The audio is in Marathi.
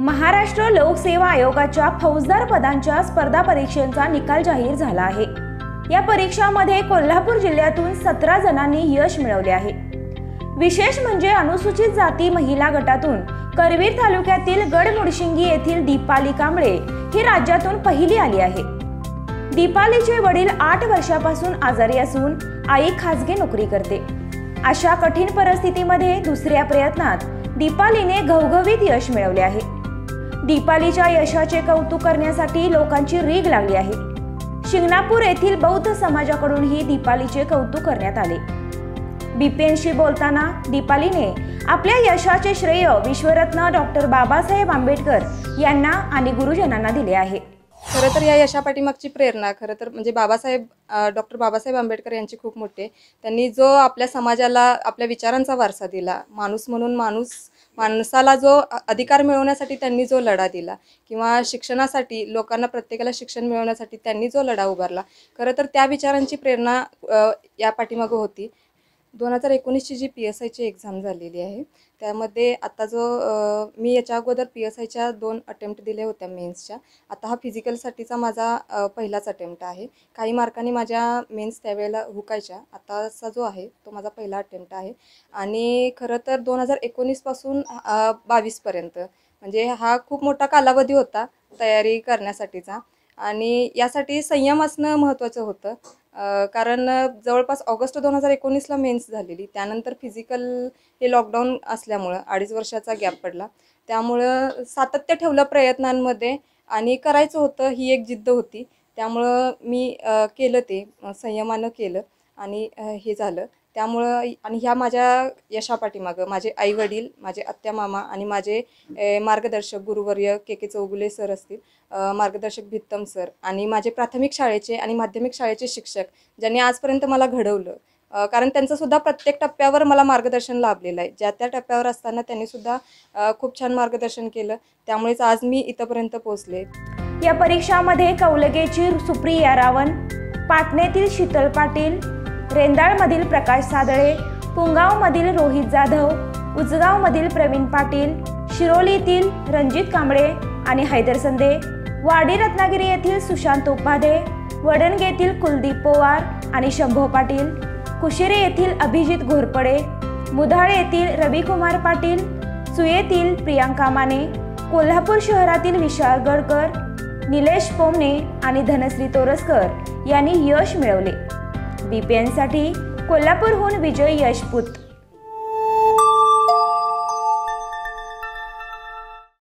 महाराष्ट्र लोकसेवा आयोगाच्या फौजदार पदांच्या स्पर्धा परीक्षेचा निकाल जाहीर झाला आहे. या परीक्षामध्ये कोल्हापूर जिल्ह्यातून सतरा जणांनी यश मिळवले आहे. विशेष म्हणजे अनुसूचित जाती महिला गटातून करवीर तालुक्यातील गडमुडशिंगी येथील दीपाली कांबळे ही राज्यातून पहिली आली आहे. दीपालीचे वडील आठ वर्षापासून आजारी असून आई खाजगी नोकरी करते. अशा कठीण परिस्थितीमध्ये दुसऱ्या प्रयत्नात दीपालीने घवघवीत यश मिळवले आहे. दीपालीच्या यशाचे कौतुक करण्यासाठी लोकांची रीग लागली आहे. शिंगणापूर येथील बौद्ध समाजाकडूनही दीपालीचे कौतुक करण्यात आले. बीपीएनशी बोलताना दीपालीने आपल्या यशाचे श्रेय विश्वरत्न डॉक्टर बाबासाहेब आंबेडकर यांना आणि गुरुजनांना दिले आहे. खरं तर या यशापाठीमागची प्रेरणा खरं तर म्हणजे बाबासाहेब डॉक्टर बाबासाहेब आंबेडकर यांची खूप मोठे त्यांनी जो आपल्या समाजाला आपल्या विचारांचा वारसा दिला माणूस म्हणून माणूस माणसाला जो अधिकार मिळवण्यासाठी त्यांनी जो लढा दिला किंवा शिक्षणासाठी लोकांना प्रत्येकाला शिक्षण मिळवण्यासाठी त्यांनी जो लढा उभारला खरं तर त्या विचारांची प्रेरणा या पाठीमागं होती. दोन हजार एकोणीसची जी पी एस आयची एक्झाम झालेली आहे त्यामध्ये आता जो मी याच्या अगोदर पी एस आयच्या दोन अटेम्प्ट दिल्या होत्या मेन्सच्या आता हा फिजिकलसाठीचा माझा पहिलाच अटेम्प्ट आहे. काही मार्कांनी माझ्या मेन्स त्यावेळेला हुकायच्या. आताचा जो आहे तो माझा पहिला अटेम्प्ट आहे. आणि खरं तर दोन हजार एकोणीसपासून बावीसपर्यंत म्हणजे हा खूप मोठा कालावधी होता तयारी करण्यासाठीचा. आणि यासाठी संयम असणं महत्त्वाचं होतं. कारण जवळपास ऑगस्ट दोन हजार एकोणीसला मेन्स झालेली. त्यानंतर फिजिकल हे लॉकडाऊन असल्यामुळं अडीच वर्षाचा गॅप पडला. त्यामुळं सातत्य ठेवलं प्रयत्नांमध्ये आणि करायचं होतं ही एक जिद्द होती. त्यामुळं मी केलं ते संयमानं केलं आणि हे झालं. त्यामुळं आणि ह्या माझ्या यशापाठीमागं माझे आईवडील माझे आत्या मामा आणि माझे मार्गदर्शक गुरुवर्य के के चौगुले सर असतील मार्गदर्शक भित्तम सर आणि माझे प्राथमिक शाळेचे आणि माध्यमिक शाळेचे शिक्षक ज्यांनी आजपर्यंत मला घडवलं. कारण त्यांचंसुद्धा प्रत्येक टप्प्यावर मला मार्गदर्शन लाभलेलं आहे. ज्या त्या टप्प्यावर असताना त्यांनीसुद्धा खूप छान मार्गदर्शन केलं. त्यामुळेच आज मी इथंपर्यंत पोहोचले. या परीक्षामध्ये कौलगेची सुप्रिया रावण पाटण्यातील शीतल पाटील रेंदाळमधील प्रकाश सादळे पुंगावमधील रोहित जाधव उजगावमधील प्रवीण पाटील शिरोलीतील रणजित कांबळे आणि हैदर संदे वाडी रत्नागिरी येथील सुशांत उपाधे वडणगेतील कुलदीप पोवार आणि शंभो पाटील कुशिरे येथील अभिजित घोरपडे मुधाळ येथील रविकुमार पाटील सुयेतील प्रियांका माने कोल्हापूर शहरातील विशाल गडकर निलेश पोमणे आणि धनश्री तोरसकर यांनी यश मिळवले. बीपीएनसाठी कोल्हापूरहून विजय यशपूत.